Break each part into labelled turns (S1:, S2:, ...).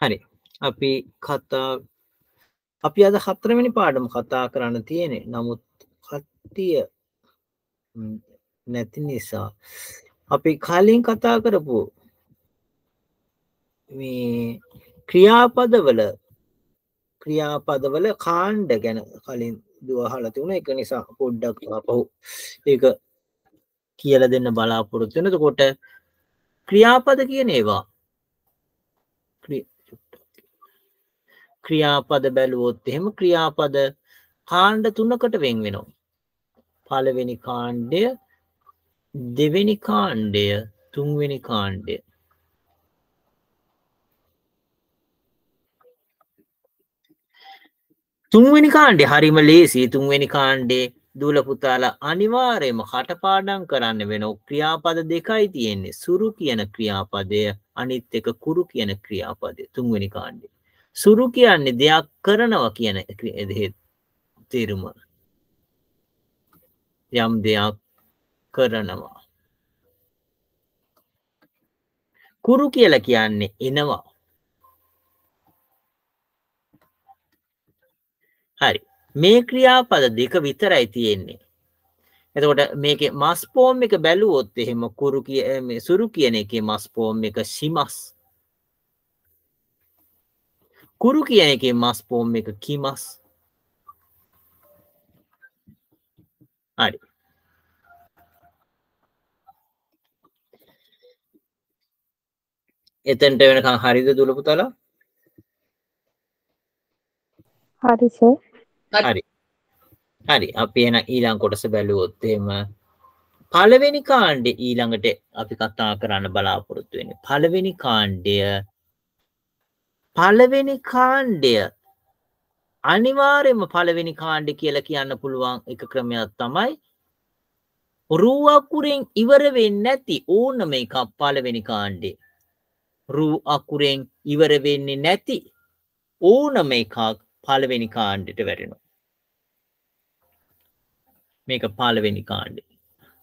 S1: හරි. අපි කතා අපි අද හතරවෙනි පාඩම කතා කරන්න තියෙනෙ නමුත් කට්ටිය නැති නිසා. අපි කලින් කතා කරපු මේ ක්‍රියාපදවල ක්‍රියාපදවල කාණ්ඩ ගැන කලින් දුවහල තිබුණ. එක නිසා පොඩ්ඩක් පහු ඒක කියල දෙන්න බලාපොරොත්තු වෙනද කොට ක්‍රියාපද කියන ඒවා ක්‍රියාපද බැලුවොත් එහෙම ක්‍රියාපද කාණ්ඩ තුනකට වෙන් වෙනවා. පළවෙනි කාණ්ඩය දෙවෙනි කාණ්ඩය තුන්වෙනි කාණ්ඩය. තුන්වෙනි කාණ්ඩේ හරිම ලේසි තුන්වෙනි කාණ්ඩේ දූලපුතාල අනිවාර්යම කටපාඩම් කරන්න වෙන ක්‍රියාපද දෙකයි තියෙන්නේ. සුරු කියන ක්‍රියාපදය අනිත් එක කුරු කියන ක්‍රියාපදය. තුන්වෙනි කාණ්ඩේ. සුරු කියන්නේ දෙයක් කරනවා කියන තේරුම. යම් දෙයක් කරනවා. කුරු කියල කියන්නේ එනවා. හරි. මේ ක්‍රියාපද දෙක විතරයි තියෙන්නේ. එතකොට මේක මස් පෝම් එක බැලුවොත් එහෙම කුරු කිය සුරු කියන එක මස් පෝම් එක සිමස්. කුරු කියන එක මස් පෝම් එක කිමස් හරි එතැන්ට වෙනකං හරිද දුලපු තලා
S2: හරිස
S1: හරි හරි අපි එන ඊළං කොටස බැලුවොත්තේම පළවෙනි කාණ්ඩ ඊළඟට අපි කතා කරන්න බලාපොරොත්තු වෙන පළවෙනි කාණ්ඩය පළවෙනි කාණ්ඩය. අනිවාර්යම පළවෙනි කාණ්ඩ කියලා කියන්න පුළුවන් එක ක්‍රමයක් තමයි රූවකුරෙන් ඉවර වෙන්න නැති ඕනම එකක් පළවෙනි කාණ්ඩේ. රූ අකුරෙන් ඉවර වෙන්නේ නැති ඕනම එකක් පළවෙනි කාණ්ඩට වැටෙනවා. මේක පළවෙනි කාණ්ඩේ.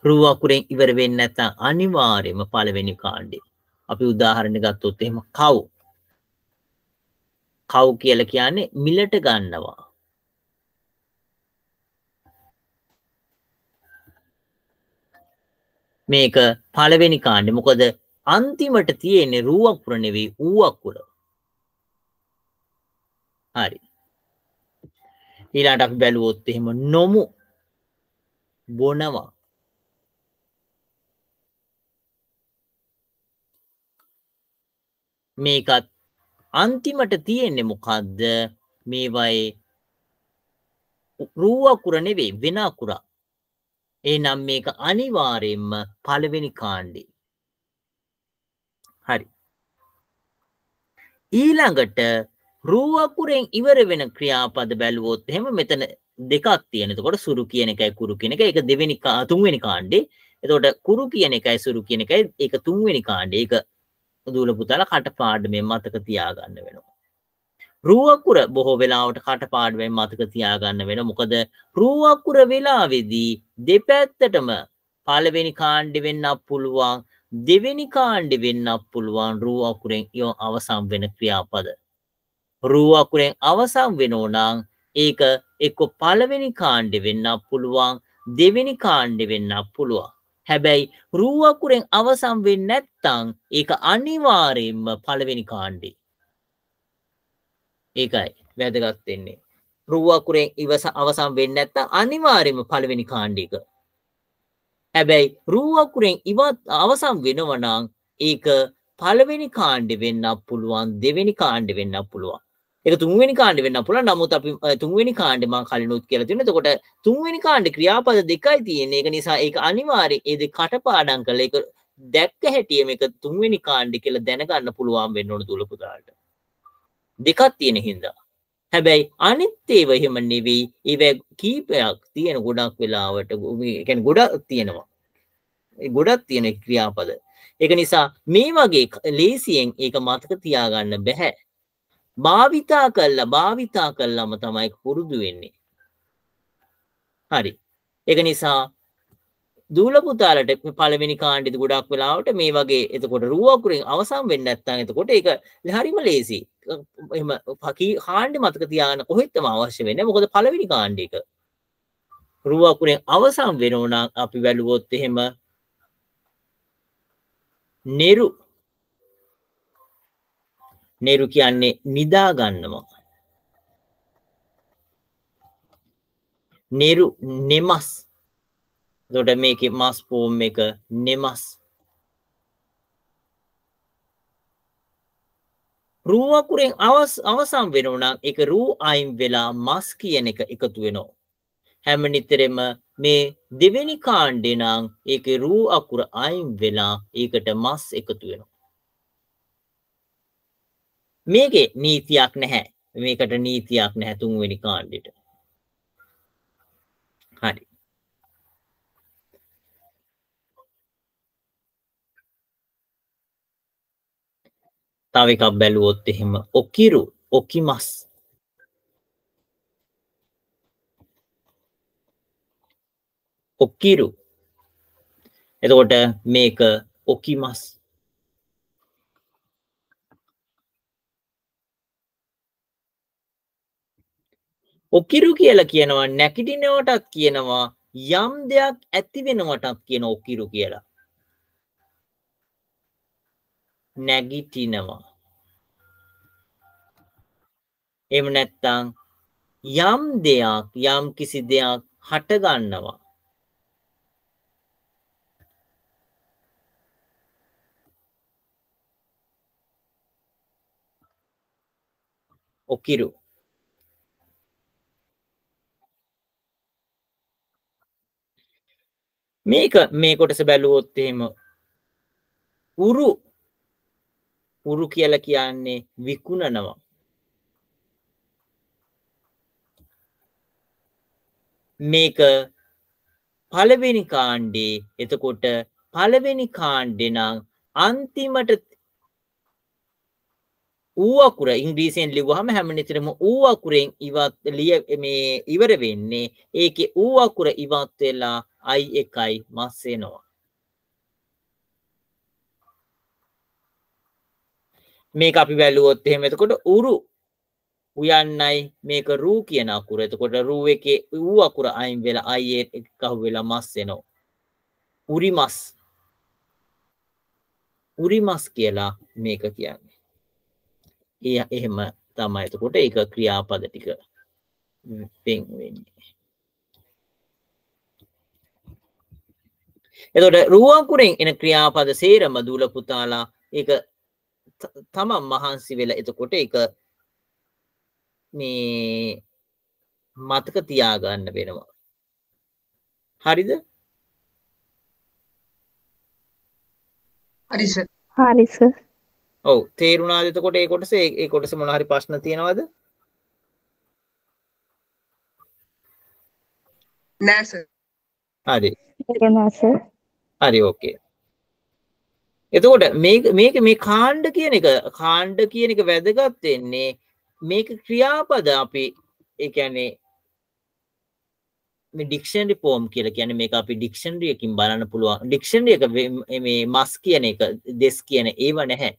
S1: රූ අකුරෙන් ඉවර වෙන්න නැත්නම් අනිවාර්යයෙන්ම පළවෙනි කාණ්ඩේ. අපි උදාහරණ ගත්තොත් එහෙම කව් කව් කියල කියන්නේ මිලට ගන්නවා. මේක පළවෙනි කාණ්ඩ. මොකද අන්තිමට තියෙන්නේ රුවක්පුර නෙවෙයි ඌවක්කුර හරි. ඊලාට අපි බැලුවොත් එහෙම නොමු බොනවා. මේකත් අන්තිමට තියෙන්නේ මොකක්ද මේවයි රූවකුර නෙවේ වෙනකුරා ඒ නම් මේක අනිවාරයෙන්ම පළවෙනි කාණ්ඩේ. හරි. ඊළඟට රූවකුරෙන් ඉවර වෙන ක්‍රියාපද බැලුවොත් හෙම මෙතන දෙකක් තියෙනකොට සුරු කියන එකයි kuරු කියන එක එක දෙවෙනි තුන්වෙනි කාණ්ඩේ. එතකොට kuරු කියන එකයි සුරු කියන එකයි. ඒක තුන්වෙනි කාණ්ඩේ. ඒක දූල පුතාල කටපාඩමෙන් මතක තියාගන්න වෙනවා. රුවකුර බොහෝ වෙලාවට කටපාඩුවෙන් මතක තියාගන්න වෙන මොකද රුවකුර වෙලාවෙදී දෙපැත්තටම පලවෙනි කාණ්ඩි වෙන්න පුළුවන් දෙවෙනි කාණ්ඩි වෙන්න පුළුවන් රුවකුරෙන් යෝ අවසම් වෙන ක්‍රියාපද. රුවකුරෙන් අවසම් වෙනෝනං ඒක එක්කො පලවෙනි කාණ්ඩි වෙන්න පුළුවන් දෙවෙනි කාණ්ඩි වෙන්න පුළුවන්. හැබැයි රූවකුරෙන් අවසම් වෙන්න නැත්තං ඒක අනිවාරයෙන්ම පළවෙනි කාණ්ඩේ. ඒකයි වැදගත්වෙන්නේ රුවකුරෙන් ඉවස අවසම් වෙන්න ඇත්ත අනිවාර්යම පළවෙනි කාණ්ඩික හැබැයි රූවකුරෙන් ඉවත් අවසම් වෙනවනං ඒක පළවෙනි කාණ්ඩි වෙන්න පුළුවන් දෙවෙනි කාණ්ඩි වෙන්න පුළුවන්. එක තුන්වෙනි කාණ්ඩ වෙන්න පුළ නමුත් අපි තුන්වෙනි කාණ්ඩ මං කලිනුත් කියල තින තකොට තුන්වෙනි කාණ්ඩ ක්‍රියාපද දෙකයි තියෙන එක නිසා ඒක අනිවාරය ඒද කටපාඩන් කළ එක දැක්ක හැටියම එක තුන්වෙනි කාණ්ඩි කියල දැනගන්න පුළුවන් වෙන්නවන තුළපුදාට දෙකත් තියෙන හින්දා. හැබැයි අනිත්තේව එහෙම නෙවෙයි. ඒවැ කීපයක් තියෙන ගොඩක් වෙලාවට ගැන ගොඩක් තියෙනවා. ගොඩක් තියෙන ක්‍රියාපද. එක නිසා මේ වගේ ලේසියෙන් ඒක මතක තියාගන්න බැහැ. භාවිතා කල්ලා භාවිතා කල්ලම තමයි පුරුදු වෙන්නේ. හරි. එක නිසා දූලපුතාලට පළවෙනි කාණ්ඩිත ගොඩක් වෙලාවට මේ වගේ එතකොට රුවකුරින් අවසම් වෙන්න ඇත්තන් එතකොට එක හරිම ලේසි එම පකි කාණ්ඩ මතක තියාගන්න කොහෙත්තම අවශ්‍ය වෙන මොකද පලවිනි කාණ්ඩික රුවකුරෙන් අවසම් වෙනවනා අපි වැලුවොත් එහෙම නෙරු නෙරු කියන්නේ නිදාගන්නවා නෙරු නෙමස් දොට මේක මස් පෝම් එක නෙමස් රූවකුරෙන් අවස් අවසම් වෙනවනම් එක රූ අයිම් වෙලා මස් කියන එක එකතු වෙනවා. හැම නිතරෙම මේ දෙවෙනි කාණ්ඩෙනං ඒක රූ අකුර අයිම් වෙලා ඒකට මස් එකතු වෙනවා. මේකේ නීතියක් නැහැ මේකට නීතියක් නැහැ තුන්වෙනි කාණ්ඩෙට. හරි. තව එකක් බැලුවොත් එහෙම ඔකිරු ඔකිමස් ඔක්කිරු එතකොට මේක ඔකිමස් ඔකිරු කියලා කියනවා නැකිටිනවටත් කියනවා යම් දෙයක් ඇති වෙනවටත් කියන ඔකිරු කියලා. නැගිටිනවා. එම නැත්තං යම් දෙයක් යම් කිසි දෙයක් හටගන්නවා ඔකිරු. මේක මේ කොටස බැලුවොත් එහෙම උරු උරු කියල කියන්නේ විකුණනවා. මේක පළවෙනි කාණ්ඩේ එතකොට පළවෙනි කාණ්ඩෙනම් අන්තිමට ඌවකුර ඉංග්‍රීසියෙන් ලිවහම හැමනිතරම ඌවකුරෙන් ඉවත් ලිය මේ ඉවර වෙන්නේ. ඒක ඌවකුර ඉවත් වෙලා අයි එකයි මස්සේනවා මේක අපි වැලුවොත් එහෙම එතකොට උරු උයන්නයි මේක රූ කියන අකුර. එතකොට රූ එක වූ අකුර අයින් වෙලා අයේ එකහු වෙලා මස් වෙනවා. උරි මස් උරි මස් කියලා මේක කියන්නේ. ඒ එහෙම තමයි. එතකොට ඒක ක්‍රියාපද ටික පෙන් වෙන්නේ. එතොට රුවන්කුරෙන් එන ක්‍රියාපද සේරම දූල පුතාලා ඒක තමන් මහන්සි වෙලා එතකොට එක මේ මතක තියාගන්න වෙනවා. හරිද?
S2: හරිස හරිස
S1: ඔව තේරුණාදතකොට ඒ කොටස? ඒ කොටස මොනහරි ප්‍රශ්න තියෙනවද?
S2: නෑස
S1: හරි.
S2: නස
S1: හරි ඕකේ එතකොට මේක මේ කාණ්ඩ කියන එක කාණ්ඩ කියන එක වැදගත් වෙන්නේ මේක ක්‍රියාපද අපි එකනේ ඩික්ෂන් රිපෝම් කියල කියන මේ අපි ඩික්ෂන්රියකින් බලන්න පුළුවන්. ඩික්ෂන්රිය එක මේ මස් කියන එක දෙස් කියන ඒව නැහැ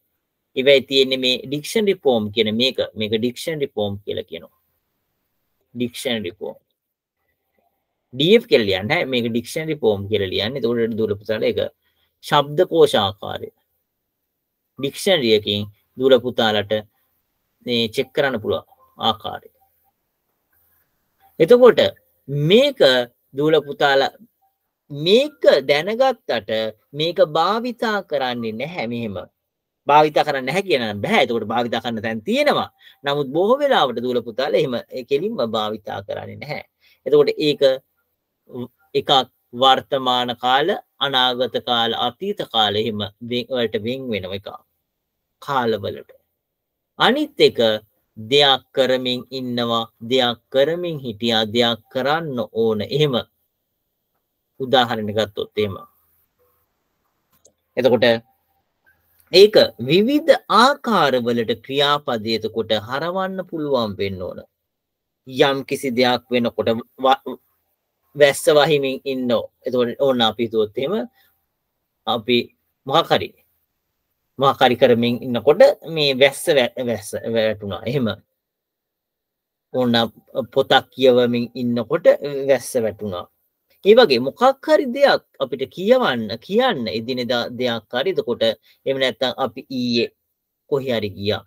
S1: එවයි තියෙන්නේ මේ ඩික්ෂන් රිපෝම් කියන මේක. මේක ඩික්ෂන් රිපෝම් කියල කියනවා. ඩික්ෂන් රිපෝම් ඩF කෙල්ලියන්න මේක ඩික්ෂන් රිපෝම් කියල ලියන්න. තුට දුරපුසල එක ශබ්ද කෝෂාකාරය ඩික්ෂන්රියකින් දුරපුතාලට චෙක් කරන්න පුළුව ආකාරය. එතකොට මේක දූල පුතාල මේක දැනගත්තට මේක භාවිතා කරන්නේ නැහැ මෙහෙම. භාවිතා කරන්න නැහැ කියන බැහැ තකොට භාවිතා කරන්න තැන් තියෙනවා. නමුත් බොහෝ වෙලාවට දූල පුතාල එහෙම කෙලින්ම භාවිතා කරන්නේ නැහැ. එතකොට ඒක එකක් වර්තමාන කාල අනාගත කාල අතීත කාල එහෙම වලට වෙන් වෙනව එක කාලවලට. අනිත් එක දෙයක් කරමින් ඉන්නවා දෙයක් කරමින් හිටියා දෙයක් කරන්න ඕන. එහෙම උදාහරණ ගත්තොත් එහෙම. එතකොට ඒක විවිධ ආකාරවලට ක්‍රියාපදයතකොට හරවන්න පුළුවන් වෙන්න ඕන. යම් කිසි දෙයක් වෙනකොට වැස්ස වහිමින් ඉන්න එතකොට ඕන්න අපි තුොත්තෙම අපි මොහකරි මාකරි කරමින් ඉන්නකොට මේ වැස්ස වැස්ස වැටුණා. එහෙම ඔන්න පොතක් කියවමින් ඉන්නකොට වැස්ස වැටුණා. ඒ වගේ මොකක් හරි දෙයක් අපිට කියවන්න කියන්න එදිනෙදා දෙයක් හරිදකොට එම නැත්තම් අපි ඊයේ කොහි හරි ගියා.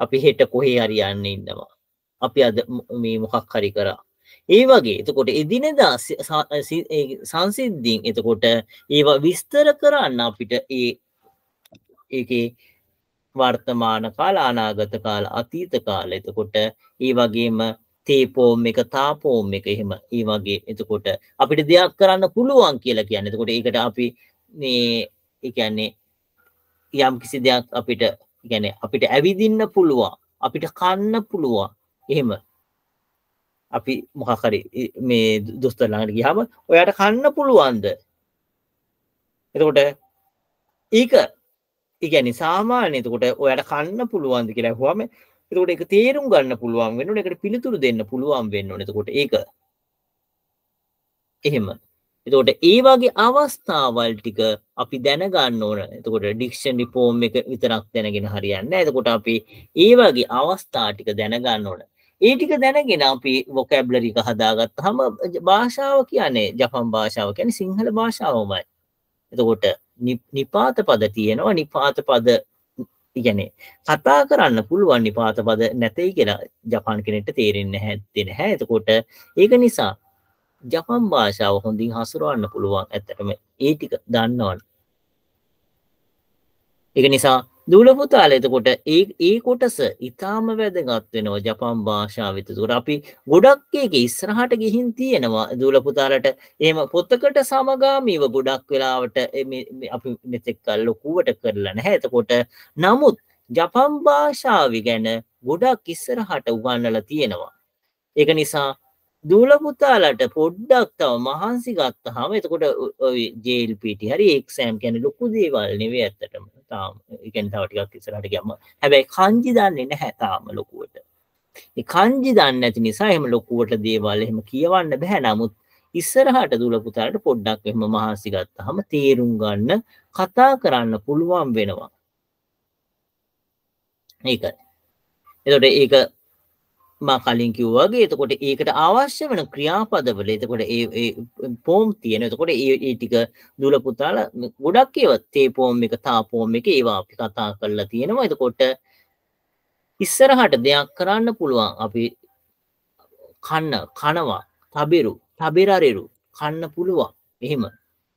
S1: අපි හෙට කොහේ හරි යන්න ඉන්නවා. අපි අද මේ මොකක් හරි කරා. ඒ වගේ. එතකොට එදිනෙදා සංසිද්ධීන් එතකොට ඒවා විස්තර කරන්න අපිට ඒ ඒ වර්තමාන කාල අනාගත කාල අතීත කාල. එතකොට ඒ වගේම තේපෝම් එක තාපෝම් එක එහෙම ඒ වගේ. එතකොට අපිට දෙයක් කරන්න පුළුවන් කියලා කියන්න. එතකොට ඒකට අපි මේ එකන්නේ යම් කිසි දෙයක් අපිට ගැන අපිට ඇවිදින්න පුළුවන් අපිට කන්න පුළුවන්. එහෙම අපි මොකකරි මේ දුස්තරලාට ගිහම ඔයාට කන්න පුළුවන්ද? එතකොට ඒක ඉගැනි සාමාන්‍යතකොට ඔයට කන්න පුළුවන්ද කියලා හුවම එතකොට එක තේරුම් ගන්න පුළුවන් වෙන එකට පිළිතුරු දෙන්න පුළුවන් වෙන්න නතකොට ඒක එහෙම. එතකොට ඒ වගේ අවස්ථාවල් ටික අපි දැනගන්න ඕන. එතකොට ඩික්ෂන් රිපෝම් එක විතරක් දැනගෙන හරියන්න එතකොට අපි ඒ වගේ අවස්ථා ටික දැනගන්න ඕන. ඒ ටික දැනගෙන අපි වොකැබ්ලරික හදාගත් හම භාෂාව කියන්නේ ජපන් භාෂාව කියන සිංහල භාෂාවමයි. එතකොට නිපාත පද තියෙනවා. නිපාත පද ඉගැනේ කතා කරන්න පුළුවන් නිපාත පද නැතයි කියලා ජපාන් කෙනෙට තේරෙන්න හැත්තෙන හැ එතකොට ඒක නිසා ජපන් භාෂාව හොඳින් හසුරුවන්න පුළුවන් ඇත්තටම. ඒ ටික දන්නවන්න එක නිසා දුලපුතාල. එතකොට ඒ ඒ කොටස ඉතාම වැදගත් වෙනවා ජපන් භාෂාවිතතුර අපි ගොඩක් ඒක ඉස්සරහට ගිහින් තියෙනවා දුලපුතාලට. එම පොත්තකට සමගාමීව ගොඩක් වෙලාවට අපි මෙතෙක්කල් ලොකුවට කරලන හැතකොට නමුත් ජපන් භාෂාවි ගැන ගොඩක් ඉස්සරහට උගන්නල තියෙනවා. ඒක නිසා දූලපුතාලට පොඩ්ඩක් තව මහන්සි ගත්ත හම එතකොට ජේල් පිටි හරි එක්සෑම් කැන ලොකු දේවල් නෙවේ ඇත්තටම. තාම එකන් තවටිකක් ඉසරට ගම හැබැයි කංජි දන්නේ නැහැ තාම ලොකුවට. කංජි දන්න ඇති නිසා එම ලොකුවට දේවල් එහෙම කියවන්න බැහැ නමුත් ඉස්සරහට දුලපුතාලට පොඩ්ඩක් එහම මහන්සි ගත්ත හම තේරුම් ගන්න කතා කරන්න පුළුවන් වෙනවා. ඒක. එතොට ඒක මා කලින් කිව්වාගේ එතකොට ඒකට අවශ්‍ය වන ක්‍රියාපදවල එතකොට ඒ පෝම් තියෙන එතකොට ඒ ටික දුලපුතාල ගොඩක් ඒවත් තේ පෝම් එක තා පෝම් එක ඒවා අපි කතා කරලා තියෙනවා. එතකොට ඉස්සරහට දෙයක් කරන්න පුළුවන්. අපි කන්න කනවා තබෙරු තබෙරරෙරු කන්න පුළුවන්. එහෙම.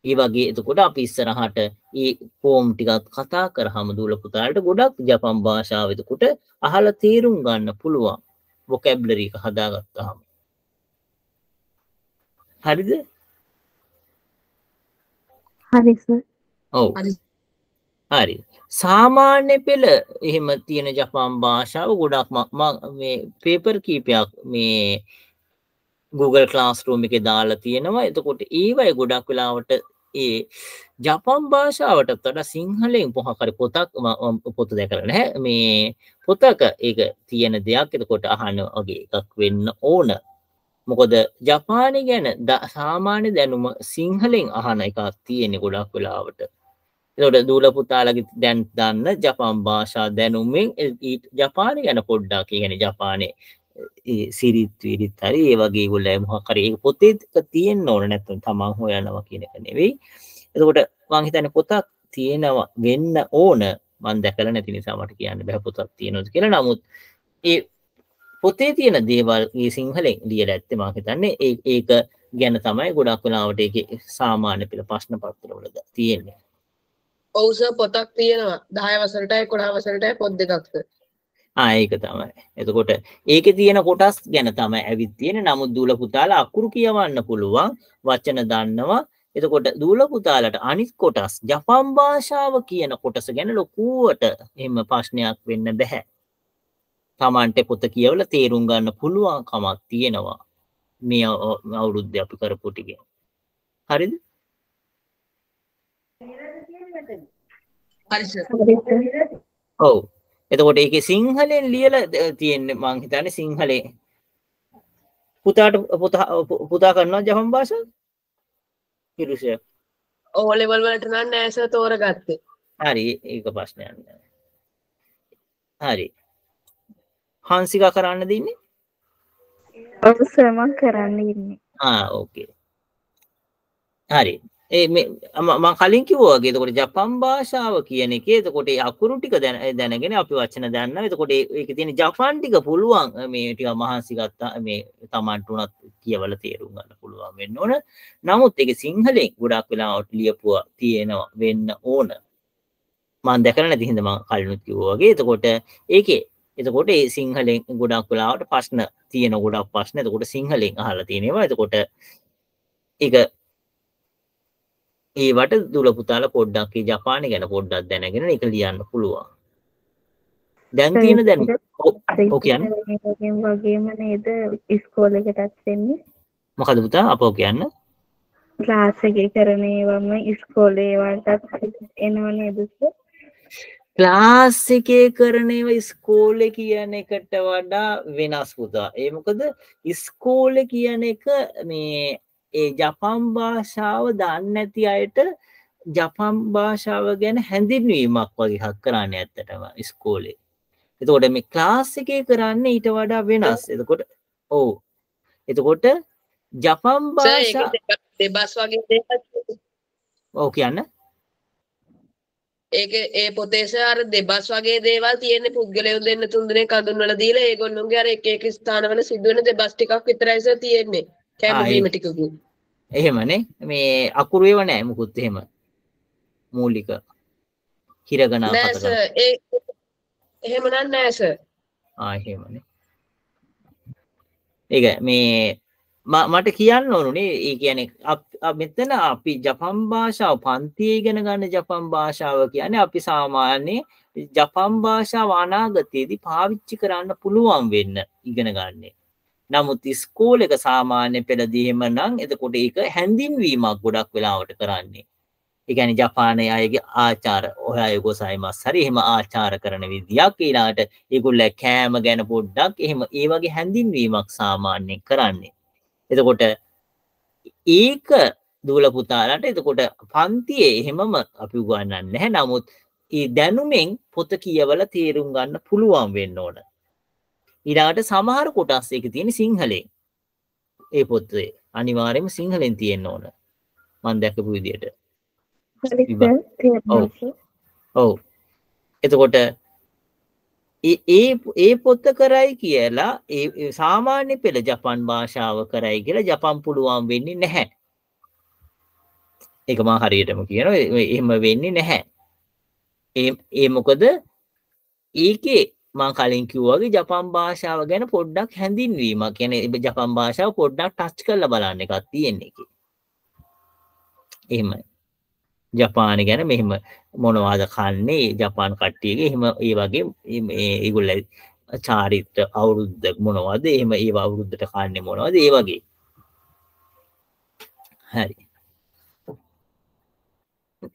S1: ඒ වගේ එතකොට අපි ඉස්සරහට ඒ පෝම් ටිකත් කතා කරහම දුලපුතාලට ගොඩක් ජපම් භාෂාවතකොට අහල තේරුම් ගන්න පුළුවන්. වොකැබ්ලරි එක හදාගත්තාම. හරිද?
S2: හරි
S1: ඔව්. හරි. සාමාන්‍ය පෙළ එහෙම තියෙන ජපාන් භාෂාව ගොඩක් මේ පේපර් කීපයක් මේ Google ක්ලාස්රූම් එක දාලා තියෙනවා. එතකොට ඒවයි ගොඩක් වෙලාවට ඒ ජපන් භාෂාවට තොට සිංහලෙන් පොහකරි පොතක් පොත දැකරන හැ මේ පොතක ඒක තියෙන දෙයක්. එතකොට අහන්න වගේ එකක් වෙන්න ඕන. මොකොද ජපානය ගැන සාමාන්‍ය දැනුම සිංහලෙන් අහන එකක් තියෙනෙ ගොඩක් වෙලාවට. එතොට දූල පුතාලගේ දැන් දන්න ජපන් භාෂා දැනුමෙන් ජපානය ගැන පොඩ්ඩා ගැන ජපානය සිරිත් විරිත් හරි ඒ වගේ ගොල්ල මොහකර ඒ පොතේ තියෙන් ඕන නැත්තුන් තමන් හොයනවා කියනක නෙවෙයි. එතකොට වංහිතන පොතක් තියෙනවා වෙන්න ඕන. මන් දැකල නැති නිසාමට කියන්න බැහ පොතක් තියෙනොද කියලා. නමුත් ඒ පොතේ තියෙන දේවල් ඒ සිංහලෙන් ලියල ඇත්තේ මාහිතන්නේ ඒ ඒක ගැන තමයි ගොඩක් වෙලාවට එක සාමාන්‍ය පිළ ප්‍රශ්න පත්තරවලද තියෙන්නේ.
S3: ඔවුස පොතක් තියෙනවා. දහය වසරටයි කොඩා වසරටයි පොද් දෙකක්ද?
S1: ආයක තමයි. එතකොට ඒක තියෙන කොටස් ගැන තම ඇවිත් තියෙන නමුත් දූල පුතාලා අකුරු කියවන්න පුළුවන් වචන දන්නවා. එතකොට දූල පුතාලට අනිත් කොටස් ජපම් භාෂාව කියන කොටස ගැන ලොකුවට එම ප්‍රශ්නයක් වෙන්න බැහැ. තමන්ට පොත කියවල තේරුම් ගන්න පුළුවන් කමක් තියෙනවා. මේ අවුරුද්ධ අපි කරපුටිගෙන හරිද? ඔවු එතකොට ඒක සිංහලෙන් ලියල තියෙන්නේ මං හිතන සිංහලේ. පුතාට පුතා කරනවා ජහම් භාෂ පිරුෂය
S3: ඕලෙවල් වලට නම් නෑස තෝර ගත්තේ
S1: හරි ඒක ප්‍රශ්නයන්න හරි. හන්සිකා කරන්න දෙන්නේ?
S2: ඔව් සර් මම කරන්න ඉන්නේ.
S1: ආ ඕකේ හරි ඒ මේ අම- මම කලින් කිව්වා වගේ එතකොට ජපන් භාෂාව කියන එකේ එතකොට ඒ අකුරු ටික දැන දැනගෙන අපි වචන දන්නවා. එතකොට ඒ- ඒකේ තියෙන ජපන් ටික පුළුවන් මේ ටික මහන්සි ගත්තා මේ Tamanට උනත් කියවලා තේරුම් ගන්න පුළුවන් වෙන්න ඕන. නමුත් ඒක සිංහලෙන් ගොඩක් වෙලාවට ලියපුවා තියෙනවා වෙන්න ඕන. මම දැකලා නැති හින්දා මම කලිනුත් කිව්වා වගේ. එතකොට ඒකේ එතකොට ඒ සිංහලෙන් ගොඩක් වෙලාවට ප්‍රශ්න තියෙන ගොඩක් ප්‍රශ්න. එතකොට සිංහලෙන් අහලා තියෙනවා. එතකොට ඒක ඒවට දුල පුතාල පොඩ්ඩක් ඒ ජපානය ගැන පොඩ්ඩක් දැනගෙන එක ලියන්න පුළුවන් දැන් තියෙන දැන කියන්න.
S2: වගේම නේද ඉස්කෝල එකටත් වෙන්නේ.
S1: මොකද පුතා අපෝ කියන්න
S2: ක්ලාස් එකේ කරන ඒවම ඉස්කෝලේ වලටත් එනව නේද සර්?
S1: ක්ලාස් එකේ කරනව ස්කෝල කියන එකට වඩා වෙනස් පුතා ඒ මොකද ඉස්කෝල කියන එක මේ ඒ ජපම් භාෂාව දන්න ඇති අයට ජපම් භාෂාව ගැන හැඳින්වීමක් වගේ හක් කරන්න ඇත්තටම ස්කෝලේ එතකොට මේ ක්ලාස් එකේ කරන්න ඊට වඩා වෙනස්. එතකොට ඔවු. එතකොට ජපම් භාෂා
S3: දෙබස් වගේ
S1: ඕ කියන්න.
S3: ඒක ඒ පොතේ සර් අර දෙබස් වගේ දේවල් තියෙන පුද්ගලයෝ දෙන්න තුන් දෙනෙක් හඳුන්වලා දීලා ඒගොල්ලෝගේ අර එක එක ස්ථානවල සිදුවෙන දෙබස් ටිකක් විතරයි සර් තියෙන්නේ කැම
S1: ආ, ඒ-
S3: බීම ටිකකුත්
S1: එහෙමනේ. මේ අකුරු ඒව නෑ මුකුත් එහෙම. මූලික. හිරගනා
S3: නෑ
S1: කතා
S3: සර් ඒ එහෙම නම් නෑ සර්
S1: ආහෙමනේ ඒක මේ මට කියන්න ඕනුනේ. ඒ කියන මෙතන අපි ජපම් භාෂාව පන්තිය ඉගෙන ගන්න ජපම් භාෂාව කියන අපි සාමාන්‍ය ජපම් භාෂාව අනාගතයේදී පාවිච්චි කරන්න පුළුවන් වෙන්න ඉගෙන ගන්නේ නමුත් ස්කෝල එක සාමාන්‍ය පෙළදීහෙම නම් එතකොට ඒක හැඳින්වීමක් ගොඩක් වෙලාවට කරන්නේ. එකැන ජපානය අයගේ ආචාර ඔහය ගොසයිමස් හරි එහෙම ආචාර කරන විදියක් ඊලාට ඒකුල්ල කෑම ගැන පොඩ්ඩක් එහෙම ඒ වගේ හැඳින්වීමක් සාමාන්‍යයෙන් කරන්නේ. එතකොට ඒක දූල පුතාලට එතකොට පන්තියේ එහෙමම අපි උගන්නන්න නැහැ. නමුත් ඒ දැනුමෙන් පොත කියවල තේරුම් ගන්න පුළුවන් වෙන්න ඕන. ඉඩාට සමහර කොටස් එක තියෙන සිංහලෙන්. ඒ පොත්තේ අනිවාරයම සිංහලෙන් තියෙන්න්න ඕන. මන් දැකපු විදියට. ඔව්. එතකොට ඒ ඒ- පොත්ත කරයි කියලා ඒ සාමාන්‍ය පෙළ ජපන් භාෂාව කරයි කියලා ජපන් පුළුවන් වෙන්නේ නැහැ. එක මා හරියටම කියන එහෙම වෙන්නේ නැහැ. ඒ ඒ මොකද? ඒකේ මං කලින් කිව්වගේ ජපන් භාෂාව ගැන පොඩ්ඩක් හැඳින්වීමක්. කියන ජපන් භාෂාව පොඩ්ඩක් ටච් කරලා බලන්න එකක් තියෙන්නේ එකේ. එහෙමයි. ජපාන ගැන මෙහෙම මොනවාද කන්නේ? ජපාන් කට්ටියගේ එහෙම ඒ වගේ ඒගුල්ල චාරිත්‍ර අවුරුද්ධ මොනවද? එහෙම ඒ අවුරුද්ධට කන්නේ මොනවද? ඒ වගේ. හරි.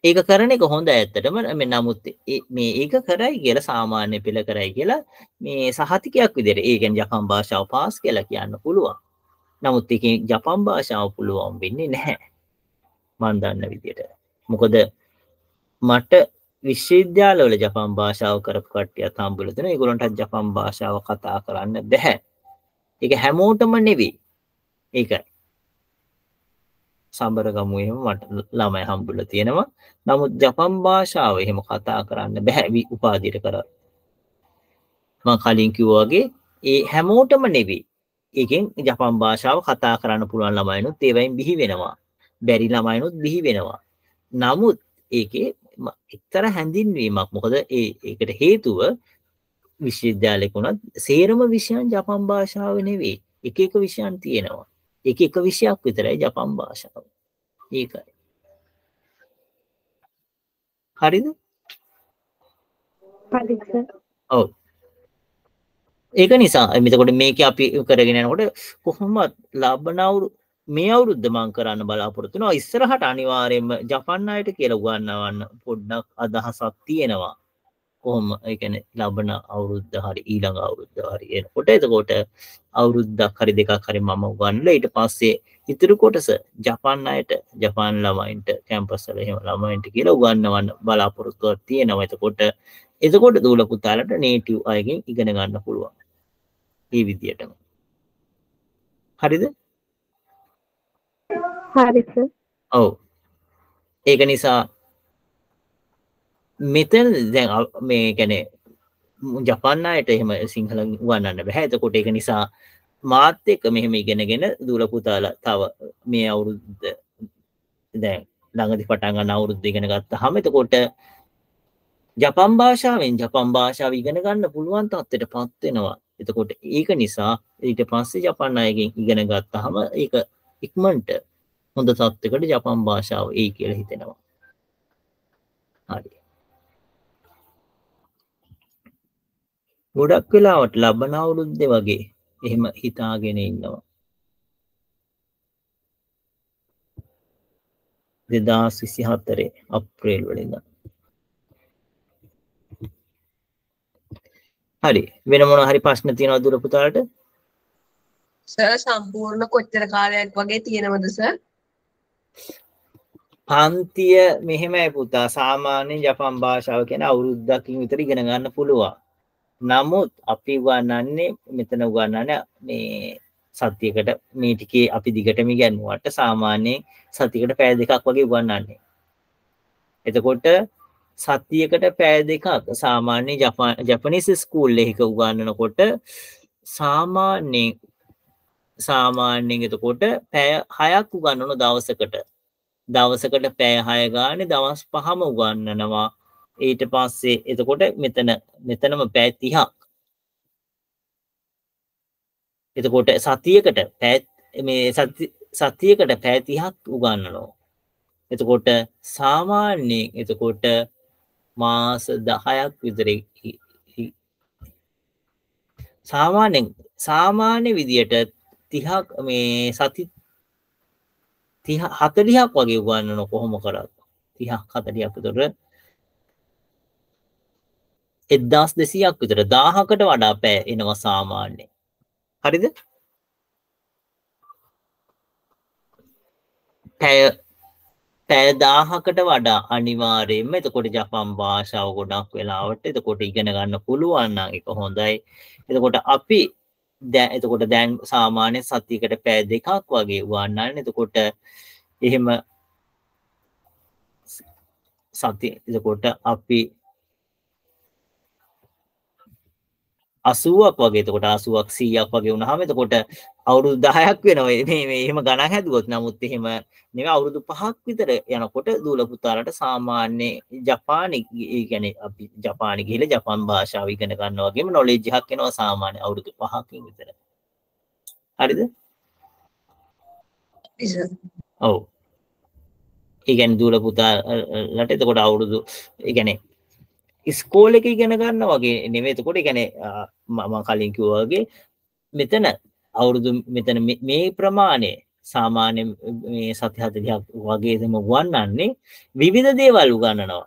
S1: ඒක කරන එක හොඳ ඇත්තටම මෙ නමුත් ඒ- මේ ඒක කරයි කියලා සාමාන්‍ය පෙළ කරයි කියලා මේ සහතිකයක් විදිහට ඒකෙන් ජපන් භාෂාව පාස් කියලා කියන්න පුළුවන්. නමුත් එකෙන් ජපන් භාෂාව පුළුවන් වෙන්නේ නැහැ. මන් දන්න විදියට. මොකද මට විශ්වවිද්‍යාලවල ජපන් භාෂාව කරපු කට්ටිය තම්බුල දෙන ඒගොලන්ට ජපන් භාෂාව කතා කරන්න බැහැ. එක හැමෝටම නෙවේ ඒකයි සම්බරගමු එහෙම මට ළමයි හම්බුල තියෙනවා. නමුත් ජපන් භාෂාව එහෙම කතා කරන්න බැහැවි උපාදිට කර. ම කලින් කිව්වාගේ ඒ හැමෝටම නෙවේ ඒකෙන් ජපන් භාෂාව කතා කරන්න පුළුවන් ළමයිනුත් ඒවයින් බිහි වෙනවා. බැරි ළමයිනුත් බිහි වෙනවා. නමුත් ඒකේ ම- එක්තර හැඳින්වීමක්. මොකද ඒ ඒකට හේතුව විශ්වවිද්‍යාලෙකුණත් සේරම විෂයන් ජපන් භාෂාව නෙවේ එක එක විෂයන් තියෙනවා. එක එක විෂයක් විතරයි ජපන් භාෂාව. ඒකයි. හරිද. ඔව්. ඒක නිසා මෙතකොට මේක අපි කරගෙනනකොට කොහොමත් ලබනවුරු මේ අවුරුද්ධ මං කරන්න බලාපොරොත්තුනවා ඉස්සරහට අනිවාරයෙන්ම ජපන් අයට කියල ගන්නවන්න පොඩ්ඩක් අදහසක් තියෙනවා කොහොම එකන ලබන අවුරුද්ධ හරි ඊළඟ අවුරුද්ධ හරි එනකොට එතකොට අවුරුද්දක් හරි දෙකක් හරි මම ගන්නල ඊට පස්සේ ඉතුරු කොටස ජපන් අයට ජපාන් ළමයින්ට කැම්පස්සල හෙම ළමයින්ට කියලා උගන්නවන්න බලාපොරොත්තුව තියෙනවා. එතකොට එතකොට දූල පුතාලට නේටව් අයගෙන් ඉගෙන ගන්න පුළුවන්. ඒ විදියටම. හරිද?
S2: හරිස
S1: ඔව්. ඒක නිසා මෙතන දැන් අ- මේ ගැන ජපන්නයට එහෙම සිංහල වන්නන්න බැහැ එතකොට ඒක නිසා මාත් එක්ක මෙහෙම ඉගෙනගෙන දුල පුතාල තව මේ අවුරුද්ද දැන් ළඟදි පටන් ගන්න අවුරුද්ද ඉගෙන ගත්ත හම එතකොට ජපන් භාෂාවෙන් ජපන් භාෂාව ඉගෙන ගන්න පුළුවන් තත්ත්වයට පත්වෙනවා එතකොට ඒක නිසා ඊට පස්සේ ජපන් අයගෙන් ඉගෙන ගත්ත හම ඒක ඉක්මන්ට හොඳ තත්වකට ජපන් භාෂාව ඒ කියල හිතෙනවා. හරි. ගොඩක් වෙලාවට ලබන අවුරුද්ද වගේ එහෙම හිතාගෙන ඉන්නවා. දෙදස් විසි හත්තරේ අප්‍රේල් වලින්ද. හරි වෙන මොන හරි ප්‍රශ්න තියෙනවා දුර පුතාලට
S3: සර් සම්පූර්ණ කොච්චර කාලයක් වගේ තියෙනවද සර්?
S1: පන්තිය මෙහෙමයි පුතා. සාමාන්‍යයෙන් ජපන් භාෂාව කියන අවුරුද්දකින් විතර ඉගෙන ගන්න පුළුවන් නමුත් අපි උගන්නන්නේ මෙතන උගන්නන මේ සත්‍යයකට මේ ටිකේ අපි දිගටම ගැන්නුවට සාමාන්‍යයෙන් සතිකට පෑ දෙකක් වගේ උගන්නන්නේ එතකොට සතියකට පෑ දෙකක් සාමාන්‍ය ජපනිස් ස්කූල් එහික උගන්නනකොට සාමාන්‍යයෙන් සාමාන්‍යයෙන් එතකොට පැය හයක් උගන්නන දවසකට. දවසකට පෑ හය ගාන දවස් පහම උගන්නනවා ඊට පස්සේ එතකොට මෙතන මෙතනම පෑ තිහක් එතකොට සතියකට පැත් මේ සතියකට පැතිහක් උගන්නනවා එතකොට සාමාන්‍යයෙන් එතකොට මාස දහයක් විතර සාමාන්‍යෙන් සාමාන්‍ය විදියට තිහක් මේ සති හතලිහක් වගේ උගන්නන කොහොම කරත්. තිහක් හතලියක් තුර එදදාස් දෙසියක් විතර දාහකට වඩා පෑ එනවා සාමාන්‍ය හරිද? පැය පැෑදාහකට වඩා අනිවාරයෙන්ම එතකොට ජපම් භාෂාව ගොඩක් වෙලාවට එතකොට ඉගෙන ගන්න පුළුවන්න එක හොඳයි. එතකොට අපි දැ එතකොට දැන් සාමාන්‍ය සතියකට පෑ දෙකක් වගේ වන්නන්න එතකොට එහෙම සති එතකොට අපි අසුවක් වගේ. තකොට අසුවක් සීයක් වගේ වුණහම එතකොට අවුරුදු දහයක් වෙනවා. මේ එහෙම ගණන් හැදුවොත්. නමුත් එහෙම නෙව අවුරුදු පහක් විතර යනකොට දූල පුතාලට සාමාන්‍ය ජපානි ගැන අපි ජපානි ගිහිල ජපන් භාෂාව ඉගෙන ගන්න වගේම නොලෙජ් එකක් වෙනවා සාමාන්‍ය අවුරුදු පහකින් විතර. හරිද? ඔව්. ඒගැන දූල පුතාලට එතකොට අවුරුදු ඉගැනේ ස්කෝල එක ඉගෙන ගන්න වගේ නෙවේතකොට ගැන මම කලින් කිව්වාගේ මෙතන අවුරුදු මෙතන මේ ප්‍රමාණය සාමාන්‍ය මේ සතිහතදයක් වගේදම වන්නන්නේ විවිධ දේවල් උගන්නනවා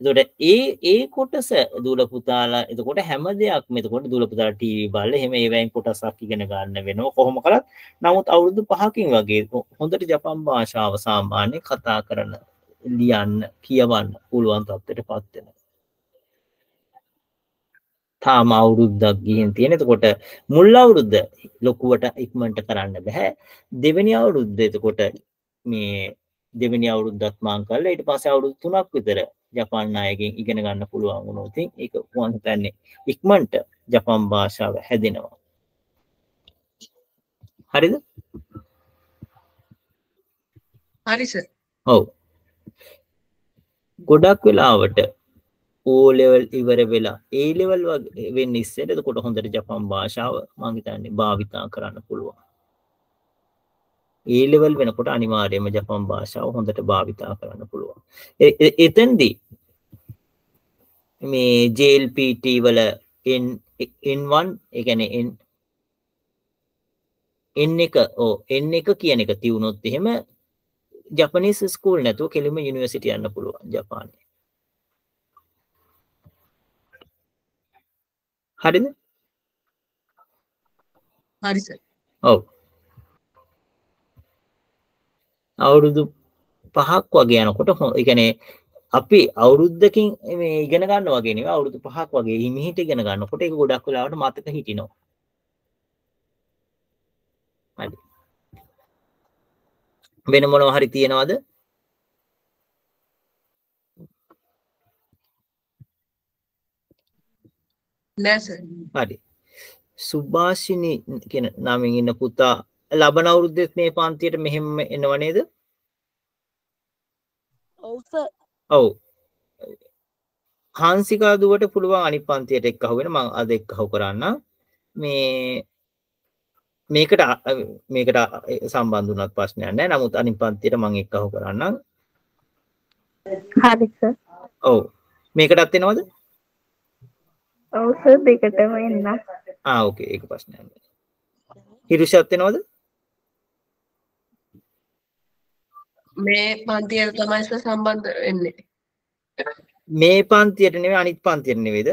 S1: තොට ඒ ඒ කොටස දුල පුතාලා එතකොට හැම දෙයක් මෙතකොට දුල පුතාලා ටීවී බල්ල හෙම ඒවයින් කොටසක් ඉගෙන ගන්න වෙනවා. කොහොම කළත් නමුත් අවුරුදු පහකින් වගේ හොඳට ජපම් භාෂාව සාමාන්‍ය කතා කරන ලියන්න කියවන්න පුළුවන් තත්වට පත්වෙන තාම අවුරුද්දක් ගිහින් තියෙන. එතකොට මුල් අවුරුද්ද ලොකුවට ඉක්මට කරන්න බැහැ දෙවැනි අවුරුද්ධ එතකොට මේ දෙවැනි අවුරුද්දත් මාං කල්ල ඊට පස අවුරුදු තුනක් විතර ජපන් අයගෙන් ඉගෙන ගන්න පුළුවන් වුණෝතින් එක වන් තැන්නේ ඉක්මන්ට ජපන් භාෂාව හැදෙනවා. හරිද?
S3: හරිස
S1: ඔව්. ගොඩක් වෙලාවට ඕලෙවල් ඉවර වෙලා ඒලෙවල් වෙන්න ඉස්සෙට කොට හොඳට ජපන් භාෂාව මංහිතන්නේ භාවිතා කරන්න පුළුවන්. ඒලෙවල් වෙනකොට අනිවාර්යම ජපන් භාෂාව හොඳට භාවිතා කරන්න පුළුවන්. එතන්දී මේ ජල්පට වල එන්වන් එකන එන්න එක ඕ එන්න එක කියන එක තිවුණොත් එහෙම ජපනිස් ස්කූල් නැතුව කෙලිම යුනිවසිට යන්න පුළුවන් ජපානය. හරිද?
S3: හරි සර්.
S1: ඔව්. අවුරුදු පහක් වගේ යනකොට කියන්නේ අපි අවුරුද්දකින් මේ ඉගෙන ගන්න වගේ නෙවෙයි අවුරුදු පහක් වගේ හිමිහිට ඉගෙන ගන්නකොට ඒක ගොඩක් වෙලාවට මතක හිටිනවා. හරි. වෙන මොනවා හරි තියෙනවද
S3: නෑ සර්
S1: හරි. සුභාෂිනි කියන නමින් ඉන්න පුතා ලබන අවුරුද්දෙත් මේ පන්තියට මෙහෙම එනව නේද?
S4: ඔව් සර්
S1: ඔව්. හංසිකා දුවට පුළුවන් අනිත් පන්තියට එක්කහුව වෙන මං අද එක්කහුව කරන්න. මේ මේකට මේකට සම්බන්ධ වුණත් ප්‍රශ්නයක් නැහැ නමුත් අනිත් පන්තියට මං එක්කහුව කරන්නම්.
S2: හරි සර්
S1: ඔව්. මේකටත් එනවද
S2: ඔව් සර් දෙකටම එන්න.
S1: ආ ඕකේ ඒක ප්‍රශ්නයක් නෑ. හිරුෂත් එනවද?
S3: මේ පන්තියට තමයි සම්බන්ධ වෙන්නේ.
S1: මේ පන්තියට නෙවෙයි අනිත් පන්තියට නෙවෙයිද